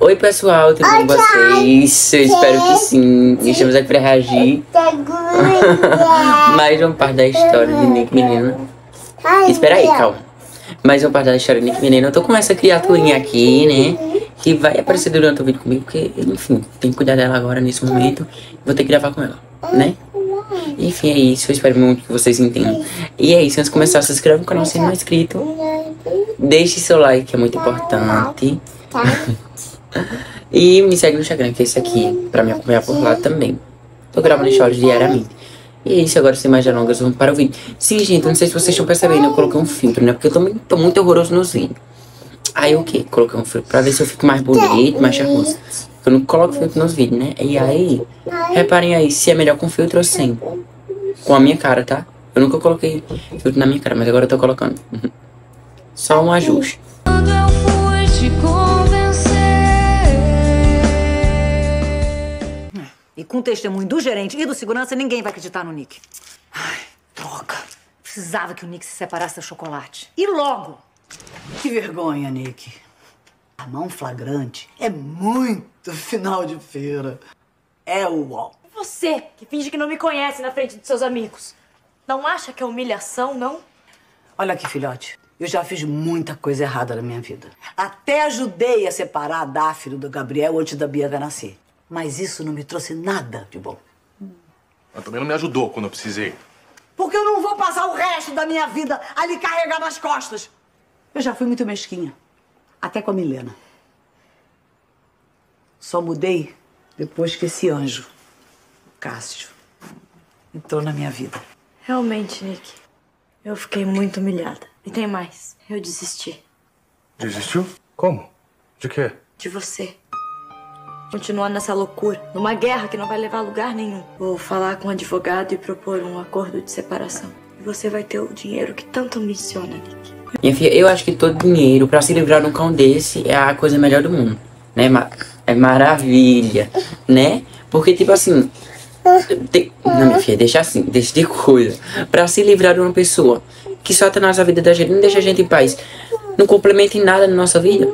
Oi pessoal, tudo bem com vocês? Eu espero que sim. Estamos aqui pra reagir. Mais uma parte da história de Nick Menino. Espera aí, calma. Mais uma parte da história de Nick Menino. Eu tô com essa criaturinha aqui, né? Que vai aparecer durante o vídeo comigo, porque, enfim, tenho que cuidar dela agora nesse momento. Vou ter que gravar com ela, né? Enfim, é isso. Eu espero muito que vocês entendam. E é isso. Antes de começar, se inscreve no canal se não é inscrito. Deixe seu like, que é muito importante. E me segue no Instagram, que é esse aqui, pra me acompanhar por lá também. Tô gravando stories diariamente. E é isso, agora sem mais delongas, vamos para o vídeo. Sim, gente, não sei se vocês estão percebendo, eu coloquei um filtro, né? Porque eu tô, tô muito horroroso nos vídeos. Aí o que? Coloquei um filtro pra ver se eu fico mais bonito, mais charmoso. Eu não coloco filtro nos vídeos, né? E aí, reparem aí se é melhor com filtro ou sem. Com a minha cara, tá? Eu nunca coloquei filtro na minha cara, mas agora eu tô colocando. Só um ajuste. E com o testemunho do gerente e do segurança, ninguém vai acreditar no Nick. Ai, droga. Precisava que o Nick se separasse do chocolate. E logo. Que vergonha, Nick. Armar um flagrante é muito final de feira. É o UOL. Você, que finge que não me conhece na frente dos seus amigos. Não acha que é humilhação, não? Olha aqui, filhote. Eu já fiz muita coisa errada na minha vida. Até ajudei a separar a Dáfilo do Gabriel antes da Bianca nascer. Mas isso não me trouxe nada de bom. Mas também não me ajudou quando eu precisei. Porque eu não vou passar o resto da minha vida ali carregar nas costas. Eu já fui muito mesquinha. Até com a Milena. Só mudei depois que esse anjo, o Cássio, entrou na minha vida. Realmente, Nick. Eu fiquei muito humilhada. E tem mais. Eu desisti. Desistiu? Como? De quê? De você. Continuar nessa loucura. Numa guerra que não vai levar a lugar nenhum. Vou falar com o advogado e propor um acordo de separação. E você vai ter o dinheiro que tanto ambiciona, Nick. Minha filha, eu acho que todo dinheiro pra se livrar de um cão desse é a coisa melhor do mundo, né? É maravilha, né? Porque, tipo assim. Não, minha filha, deixa assim, deixa de coisa. Pra se livrar de uma pessoa que só tá na nossa vida da gente, não deixa a gente em paz, não complementa em nada na nossa vida.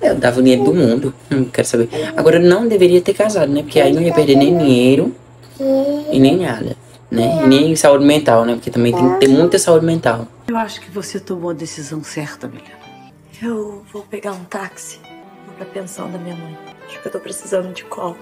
Eu dava o dinheiro do mundo, não quero saber. Agora, eu não deveria ter casado, né? Porque aí não ia perder nem dinheiro e nem nada, né? E nem saúde mental, né? Porque também tem que ter muita saúde mental. Eu acho que você tomou a decisão certa, Milena. Eu vou pegar um táxi. Vou pra pensão da minha mãe. Acho que eu tô precisando de colo.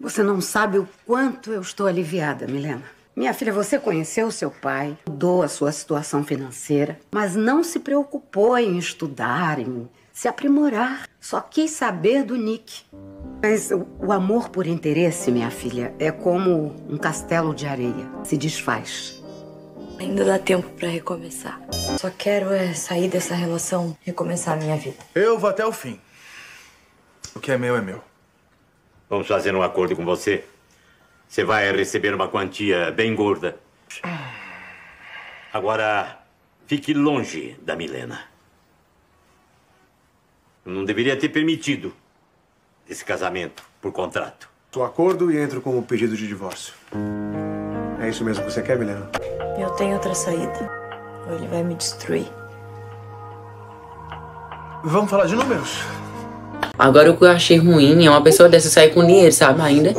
Você não sabe o quanto eu estou aliviada, Milena. Minha filha, você conheceu seu pai, mudou a sua situação financeira, mas não se preocupou em estudar, em se aprimorar. Só quis saber do Nick. Mas o, amor por interesse, minha filha, é como um castelo de areia. Se desfaz. Ainda dá tempo pra recomeçar. Só quero é sair dessa relação e recomeçar a minha vida. Eu vou até o fim. O que é meu é meu. Vamos fazer um acordo com você. Você vai receber uma quantia bem gorda. Agora, fique longe da Milena. Eu não deveria ter permitido esse casamento por contrato. Sou acordo e entro com o pedido de divórcio. É isso mesmo que você quer, Milena? Eu tenho outra saída. Ou ele vai me destruir. Vamos falar de números. Agora o que eu achei ruim é uma pessoa dessa sair com dinheiro, sabe? Ainda.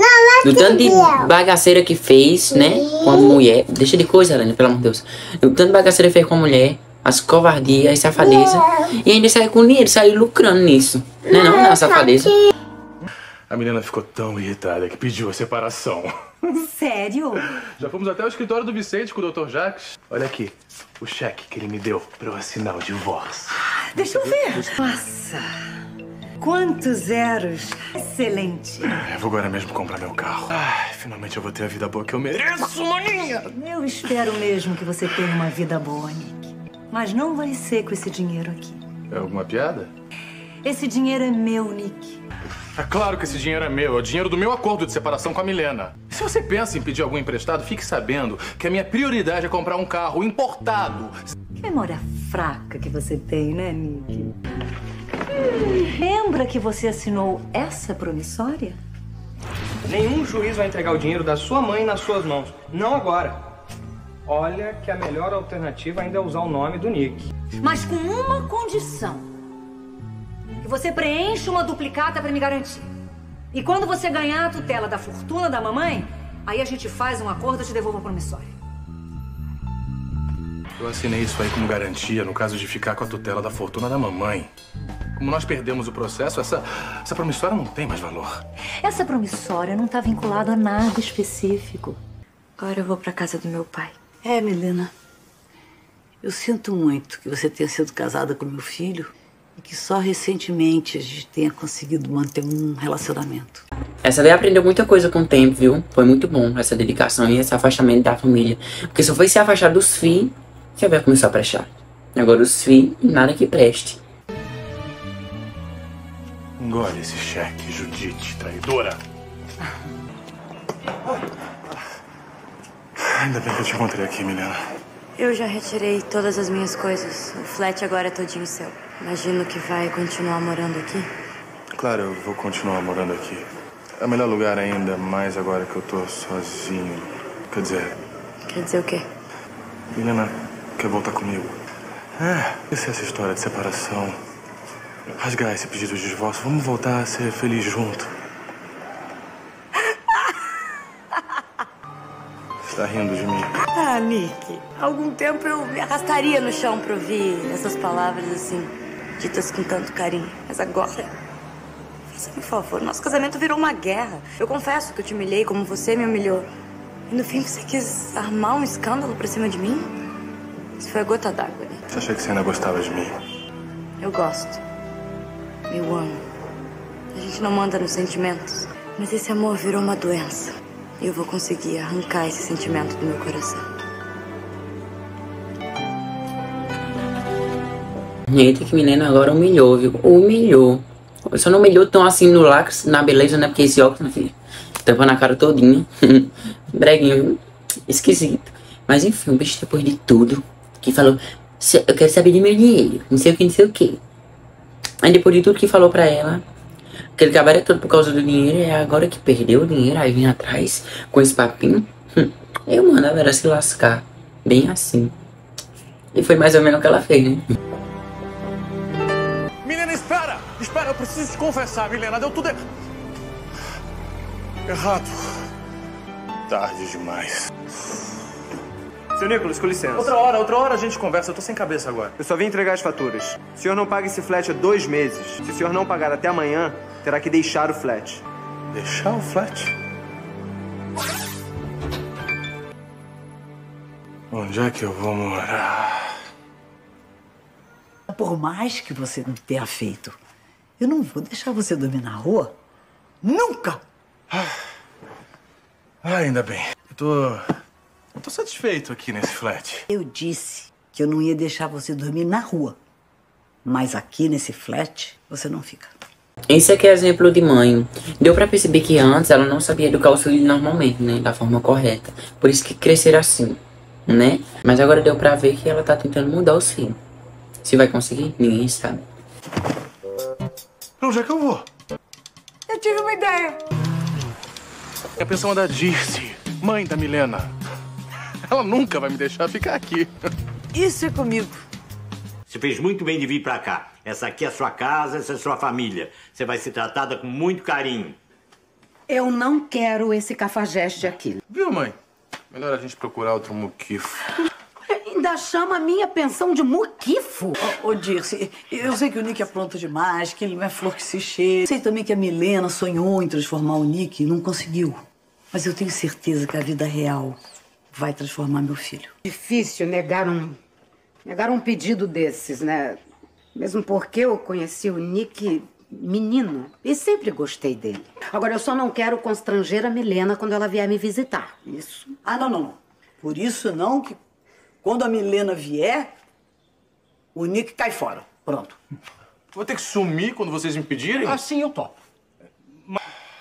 Do tanto de bagaceira que fez, né? Com a mulher. Deixa de coisa, Helena, pelo amor de Deus. Do tanto de bagaceira que fez com a mulher, as covardias, as safadezas. E ainda saiu com dinheiro, saiu lucrando nisso. Não é não, não, safadeza. A menina ficou tão irritada que pediu a separação. Sério? Já fomos até o escritório do Vicente com o Dr. Jacques. Olha aqui, o cheque que ele me deu pra eu assinar o divórcio. Deixa eu ver. Nossa. Quantos zeros. Excelente. Eu vou agora mesmo comprar meu carro. Ai, finalmente eu vou ter a vida boa que eu mereço, maninha! Eu espero mesmo que você tenha uma vida boa, Nick. Mas não vai ser com esse dinheiro aqui. É alguma piada? Esse dinheiro é meu, Nick. É claro que esse dinheiro é meu, é o dinheiro do meu acordo de separação com a Milena. Se você pensa em pedir algum emprestado, fique sabendo que a minha prioridade é comprar um carro importado. Que memória fraca que você tem, né, Nick? Lembra que você assinou essa promissória? Nenhum juiz vai entregar o dinheiro da sua mãe nas suas mãos. Não agora. olha que a melhor alternativa ainda é usar o nome do Nick. Mas com uma condição. Que você preencha uma duplicata para me garantir. E quando você ganhar a tutela da fortuna da mamãe, aí a gente faz um acordo e te devolvo a promissória. Eu assinei isso aí como garantia no caso de ficar com a tutela da fortuna da mamãe. Como nós perdemos o processo, essa, essa promissória não tem mais valor. Essa promissória não tá vinculada a nada específico. Agora eu vou pra casa do meu pai. É, Milena. Eu sinto muito que você tenha sido casada com meu filho e que só recentemente a gente tenha conseguido manter um relacionamento. Essa daí aprendeu muita coisa com o tempo, viu? Foi muito bom essa dedicação e esse afastamento da família. Porque só foi se afastar dos filhos que vai começar a prestar. Agora os filhos, nada que preste. Engole esse cheque, Judite, traidora. Ainda bem que eu te encontrei aqui, Milena. Eu já retirei todas as minhas coisas. O flat agora é todinho seu. Imagino que vai continuar morando aqui. Claro, eu vou continuar morando aqui. É o melhor lugar ainda, mais agora que eu tô sozinho. Quer dizer, Quer dizer o quê? Milena quer voltar comigo. É, essa é essa história de separação. Rasgar esse pedido de divórcio. Vamos voltar a ser feliz junto. Você tá rindo de mim? Ah, Nick, há algum tempo eu me arrastaria no chão pra ouvir essas palavras assim, ditas com tanto carinho. Mas agora. Um favor, nosso casamento virou uma guerra. Eu confesso que eu te humilhei como você me humilhou. E no fim você quis armar um escândalo pra cima de mim? Isso foi a gota d'água, né? Você achou que você ainda gostava de mim? Eu gosto. Eu amo. A gente não manda nos sentimentos. Mas esse amor virou uma doença. E eu vou conseguir arrancar esse sentimento do meu coração. Eita, que menino agora humilhou, viu? Humilhou. Só não humilhou tão assim no lápis, na beleza, né? Porque esse óculos, meu filho, tampa na cara todinha. Breguinho, viu? Esquisito. Mas enfim, o bicho depois de tudo, que falou, "Se- eu quero saber de meu dinheiro, não sei o que, não sei o que. Aí depois de tudo que falou pra ela, aquele cabaré todo por causa do dinheiro, é agora que perdeu o dinheiro, aí vem atrás com esse papinho. Hum, Eu mandava ela se lascar. Bem assim. E foi mais ou menos o que ela fez, né? Milena, espera! Espera, eu preciso te confessar, Milena. Deu tudo er- errado. Tarde demais. Seu Nicolas, com licença. Outra hora, outra hora a gente conversa. Eu tô sem cabeça agora. Eu só vim entregar as faturas. O senhor não paga esse flat há dois meses. Se o senhor não pagar até amanhã, terá que deixar o flat. Deixar o flat? Onde é que eu vou morar? Por mais que você não tenha feito, eu não vou deixar você dormir na rua. Nunca! Ah, ainda bem. Eu tô. Eu tô satisfeito aqui nesse flat. Eu disse que eu não ia deixar você dormir na rua. Mas aqui nesse flat, você não fica. Esse aqui é exemplo de mãe. Deu pra perceber que antes ela não sabia educar os filhos normalmente, né? Da forma correta. Por isso que cresceram assim, né? Mas agora deu pra ver que ela tá tentando mudar os filhos. Se vai conseguir, ninguém sabe. Pra onde é que eu vou? Eu tive uma ideia. É a pensão da Dirce, mãe da Milena. Ela nunca vai me deixar ficar aqui. Isso é comigo. Você fez muito bem de vir pra cá. Essa aqui é a sua casa, essa é a sua família. Você vai ser tratada com muito carinho. Eu não quero esse cafajeste aqui. Viu, mãe? Melhor a gente procurar outro muquifo. Ainda chama a minha pensão de muquifo. Ô, Dirce, eu sei que o Nick é pronto demais, que ele não é flor que se cheira. Sei também que a Milena sonhou em transformar o Nick e não conseguiu. Mas eu tenho certeza que a vida real vai transformar meu filho. Difícil negar um, negar um pedido desses, né? Mesmo porque eu conheci o Nick menino e sempre gostei dele. Agora, eu só não quero constranger a Milena quando ela vier me visitar. Isso. Ah, não, não, não. Por isso não que quando a Milena vier, o Nick cai fora. Pronto. Vou ter que sumir quando vocês me pedirem? Assim eu topo.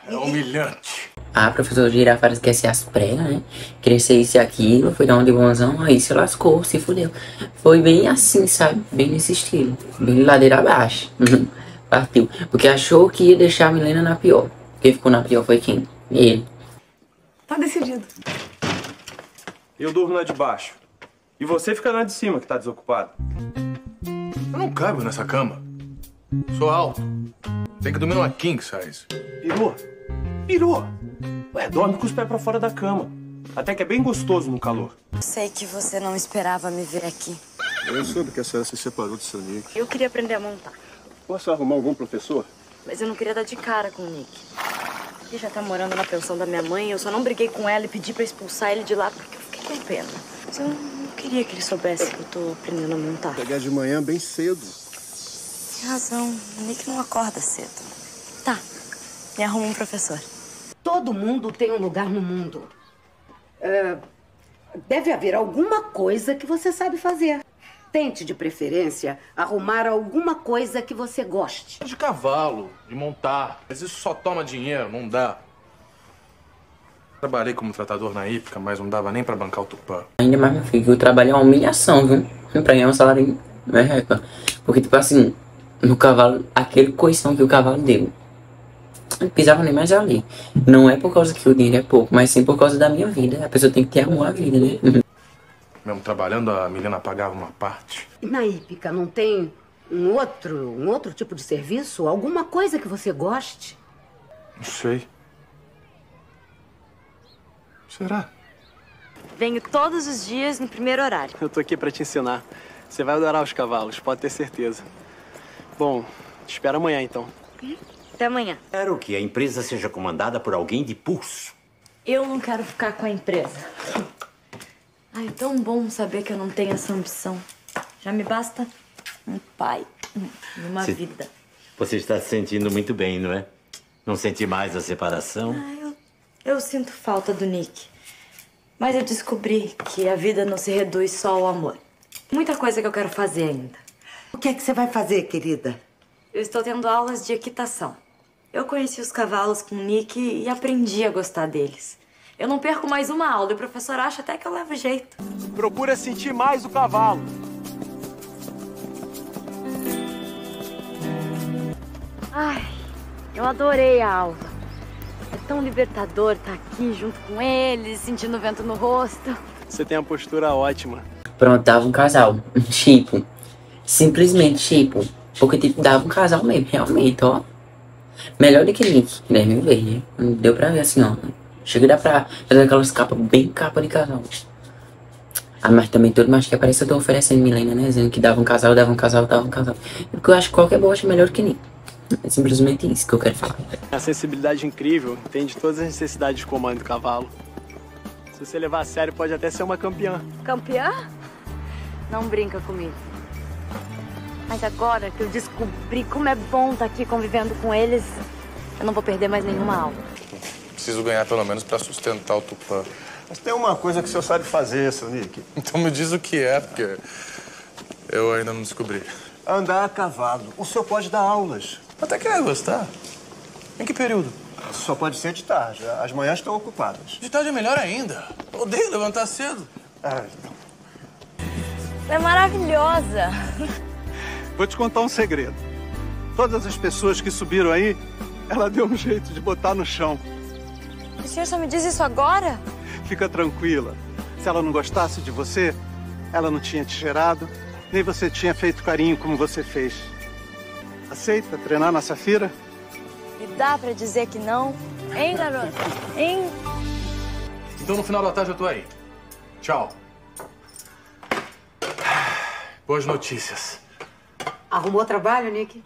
É humilhante. Ah, professor Girafales quer ser as pregas, né? Crescer isso e aquilo, foi dar um de bonzão, aí se lascou, se fudeu. Foi bem assim, sabe? Bem nesse estilo. Bem ladeira abaixo. Partiu. Porque achou que ia deixar a Milena na pior. Quem ficou na pior foi quem? Ele. Tá decidido. Eu durmo lá de baixo. E você fica na de cima, que tá desocupado. Eu não caibo nessa cama. Sou alto. Tem que dormir numa king size. Pirou? Pirou? Ué, dorme com os pés pra fora da cama. Até que é bem gostoso no calor. Sei que você não esperava me ver aqui. Eu soube que a senhora se separou do seu Nick. Eu queria aprender a montar, Posso arrumar algum professor? mas eu não queria dar de cara com o Nick. Ele já tá morando na pensão da minha mãe, eu só não briguei com ela e pedi pra expulsar ele de lá porque eu fiquei com pena. Mas eu não queria que ele soubesse que eu tô aprendendo a montar. Pegar de manhã bem cedo. Tem razão, o Nick não acorda cedo. Tá, me arruma um professor. Todo mundo tem um lugar no mundo. É, deve haver alguma coisa que você sabe fazer. Tente, de preferência, arrumar alguma coisa que você goste. De cavalo, de montar. Mas isso só toma dinheiro, não dá. Trabalhei como tratador na hípica, mas não dava nem pra bancar o tupã. Ainda mais, meu filho, que o trabalho é uma humilhação, viu? Pra ganhar um salário merreca. Porque, tipo assim, no cavalo, aquele coição que o cavalo deu. Pisava nem mais ali. Não é por causa que o dinheiro é pouco, mas sim por causa da minha vida. A pessoa tem que ter amor à vida, né? Mesmo trabalhando, a Milena pagava uma parte. E na hípica não tem um outro, um outro tipo de serviço? Alguma coisa que você goste? Não sei. Será? Venho todos os dias no primeiro horário. Eu tô aqui pra te ensinar. Você vai adorar os cavalos, pode ter certeza. Bom, te espero amanhã então. Até amanhã. Quero que a empresa seja comandada por alguém de pulso. Eu não quero ficar com a empresa. Ai, é tão bom saber que eu não tenho essa ambição. Já me basta um pai e uma Se- vida. Você está se sentindo muito bem, não é? Não sente mais a separação? Eu sinto falta do Nick. Mas eu descobri que a vida não se reduz só ao amor. Muita coisa que eu quero fazer ainda. O que é que você vai fazer, querida? Eu estou tendo aulas de equitação. Eu conheci os cavalos com o Nick e aprendi a gostar deles. Eu não perco mais uma aula e o professor acha até que eu levo jeito. Procura sentir mais o cavalo. Ai, eu adorei a aula. É tão libertador estar aqui junto com eles, sentindo o vento no rosto. Você tem a postura ótima. Pronto, dava um casal. Tipo. Simplesmente tipo. Porque tipo, dava um casal mesmo, realmente, ó. Melhor do que Nick, né? Mil vezes, né? Deu pra ver assim, ó. Chega dá pra fazer aquelas capas bem capa de casal. Ah, mas também todo macho que aparece eu tô oferecendo Milena, né? Dizendo que dava um casal, dava um casal, dava um casal. Porque eu acho que qualquer bosta é melhor do que Nick. É simplesmente isso que eu quero falar. A sensibilidade incrível, entende todas as necessidades de comando do cavalo. Se você levar a sério, pode até ser uma campeã. Campeã? Não brinca comigo. Mas agora que eu descobri como é bom estar aqui convivendo com eles, eu não vou perder mais nenhuma aula. Preciso ganhar pelo menos pra sustentar o tupã. Mas tem uma coisa que o senhor sabe fazer, seu Nick. Então me diz o que é, porque eu ainda não descobri. Andar a cavalo. O senhor pode dar aulas. Até que é gostar. Em que período? Só pode ser de tarde. As manhãs estão ocupadas. De tarde é melhor ainda. Odeio levantar cedo. É maravilhosa. Vou te contar um segredo. Todas as pessoas que subiram aí, ela deu um jeito de botar no chão. O senhor só me diz isso agora? Fica tranquila. Se ela não gostasse de você, ela não tinha te cheirado, nem você tinha feito carinho como você fez. Aceita treinar na Safira? E dá pra dizer que não? Hein, garota? Hein? Então no final da tarde eu tô aí. Tchau. Boas notícias. Arrumou trabalho, Nick?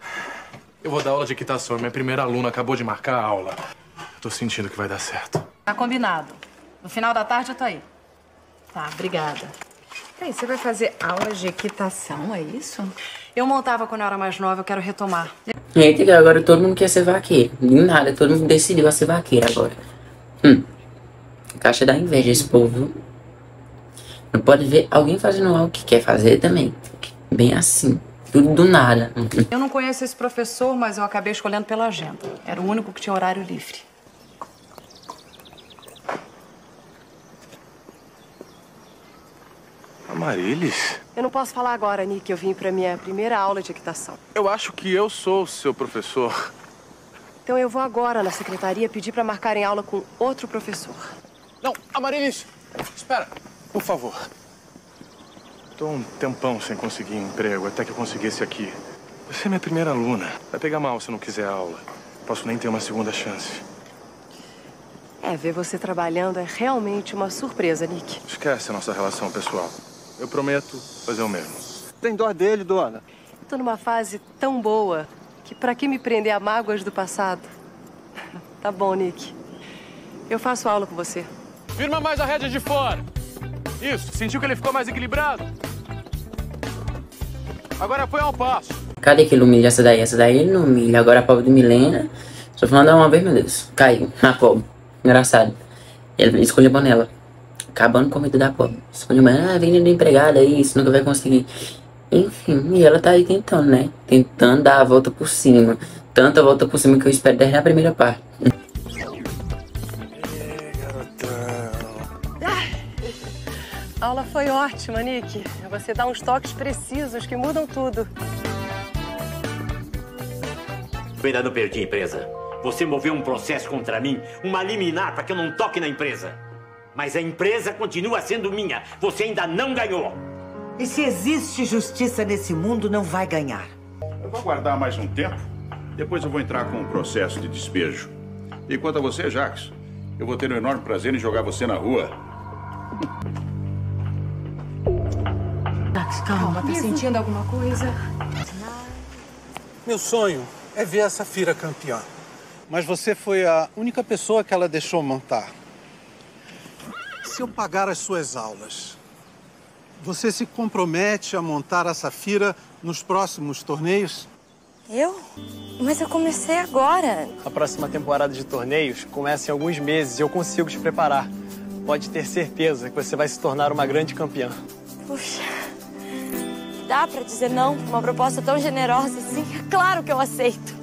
Eu vou dar aula de equitação. Minha primeira aluna acabou de marcar a aula. Tô sentindo que vai dar certo. Tá combinado. No final da tarde eu tô aí. Tá, obrigada. Peraí, você vai fazer aulas de equitação, é isso? Eu montava quando eu era mais nova, eu quero retomar. Eita, que agora todo mundo quer ser vaqueiro. De nada, todo mundo decidiu a ser vaqueiro agora. Hum. Caixa da inveja esse povo. Não pode ver alguém fazendo algo que quer fazer também. Bem assim. Tudo do nada. Eu não conheço esse professor, mas eu acabei escolhendo pela agenda. Era o único que tinha horário livre. Amarilis? Eu não posso falar agora, Nick. Eu vim pra minha primeira aula de equitação. Eu acho que eu sou o seu professor. Então eu vou agora na secretaria pedir pra marcarem aula com outro professor. Não, Amarilis! Espera, por favor. Tô um tempão sem conseguir emprego, até que eu consegui esse aqui. Você é minha primeira aluna. Vai pegar mal se não quiser aula. Posso nem ter uma segunda chance. É, ver você trabalhando é realmente uma surpresa, Nick. Esquece a nossa relação pessoal. Eu prometo fazer o mesmo. Tem dó dele, dona? Tô numa fase tão boa que pra que me prender a mágoas do passado? Tá bom, Nick. Eu faço aula com você. Firma mais a rédea de fora. Isso, sentiu que ele ficou mais equilibrado? Agora põe ao passo. Cadê que ele humilha essa daí? Essa daí ele humilha. Agora a pobre de Milena. Só falando uma vez, meu Deus. Caiu na pobre. Engraçado. Ele escolheu a panela. Acabando com a vida da pobre. Escolheu uma ah, vindo de empregada, isso, nunca vai conseguir. Enfim, e ela tá aí tentando, né? Tentando dar a volta por cima. Tanta volta por cima que eu espero desde a primeira parte. Aula foi ótima, Nick. Você dá uns toques precisos que mudam tudo. Eu ainda não perdi a empresa. Você moveu um processo contra mim, uma liminar para que eu não toque na empresa. Mas a empresa continua sendo minha. Você ainda não ganhou. E se existe justiça nesse mundo, não vai ganhar. Eu vou aguardar mais um tempo. Depois eu vou entrar com um processo de despejo. E quanto a você, Jax, eu vou ter um enorme prazer em jogar você na rua. Calma. Tá sentindo alguma coisa? Meu sonho é ver a Safira campeã. Mas você foi a única pessoa que ela deixou montar. Se eu pagar as suas aulas, você se compromete a montar a Safira nos próximos torneios? Eu? Mas eu comecei agora. A próxima temporada de torneios começa em alguns meses e eu consigo te preparar. Pode ter certeza que você vai se tornar uma grande campeã. Puxa, dá pra dizer não pra uma proposta tão generosa assim? Claro que eu aceito.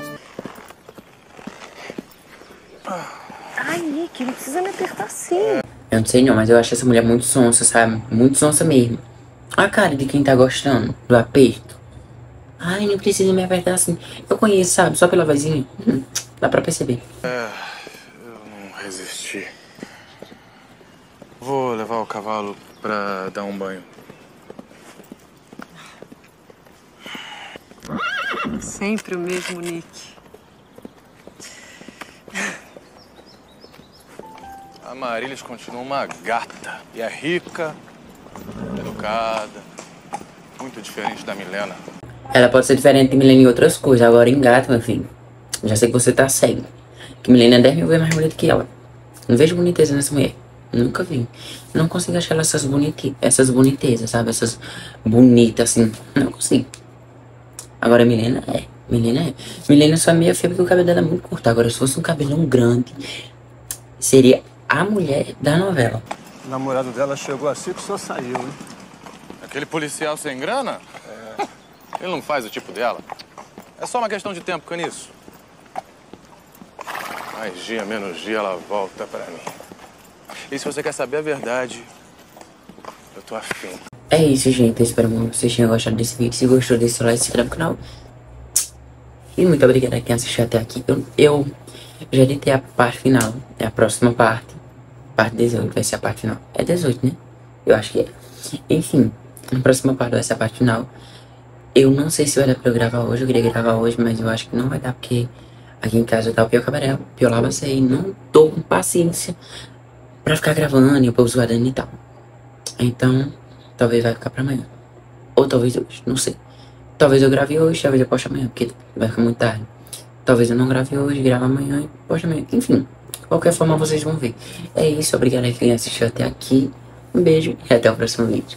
Ai, Nick, não precisa me apertar assim. Eu não sei não, mas eu acho essa mulher muito sonsa, sabe? Muito sonsa mesmo. A cara de quem tá gostando do aperto. Ai, não precisa me apertar assim. Eu conheço, sabe? Só pela vozinha. Hum, dá pra perceber. É, eu não resisti. Vou levar o cavalo pra dar um banho. Sempre o mesmo Nick. A Marília continua uma gata. E é rica, educada, muito diferente da Milena. Ela pode ser diferente de Milena em outras coisas. Agora em gato, meu filho. Já sei que você tá cego. Que Milena é 10 mil vezes mais bonita que ela. Não vejo boniteza nessa mulher. Nunca vi. Não consigo achar ela essas essas bonitezas, sabe? Essas bonitas assim. Não consigo. Agora Milena é. Milena é. Milena só é meio feia porque o cabelo dela é muito curto. Agora, se fosse um cabelão grande, seria a mulher da novela. O namorado dela chegou assim que só saiu, hein? Aquele policial sem grana? Ele não faz o tipo dela. É só uma questão de tempo, Caniço. Mais dia, menos dia, ela volta pra mim. E se você quer saber a verdade, eu tô afim. É isso, gente. Eu espero muito que vocês tenham gostado desse vídeo. Se gostou, deixa o like, se inscreve no canal. E muito obrigado a quem assistiu até aqui. Eu, eu já editei a parte final. É a próxima parte. Parte 18 vai ser a parte final. É 18, né? Eu acho que é. Enfim, a próxima parte vai ser a parte final. Eu não sei se vai dar pra eu gravar hoje. Eu queria gravar hoje, mas eu acho que não vai dar porque aqui em casa tá o pior cabaré. Pior vai sair. Não tô com paciência pra ficar gravando e o povo zoadando e tal. Então, talvez vai ficar pra amanhã. Ou talvez hoje, não sei. Talvez eu grave hoje, talvez eu poste amanhã, porque vai ficar muito tarde. Talvez eu não grave hoje, grave amanhã e poste amanhã. Enfim, qualquer forma vocês vão ver. É isso, obrigado a quem assistiu até aqui. Um beijo e até o próximo vídeo.